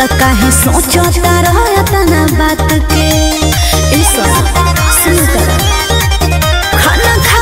त काहे सोचो तारा तना बात के। सुन खाना खा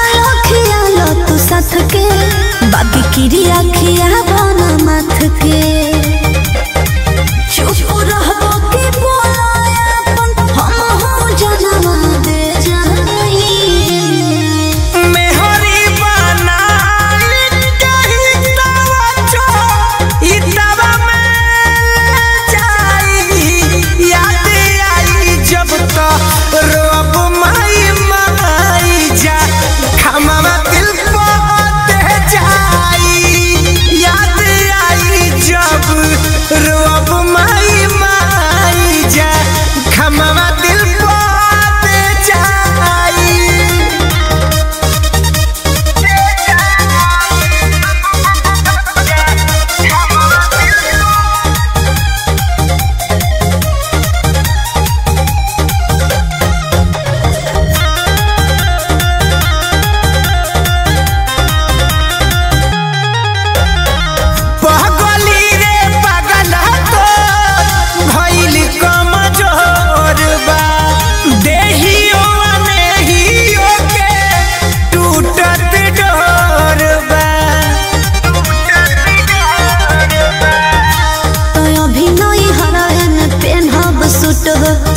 टूटो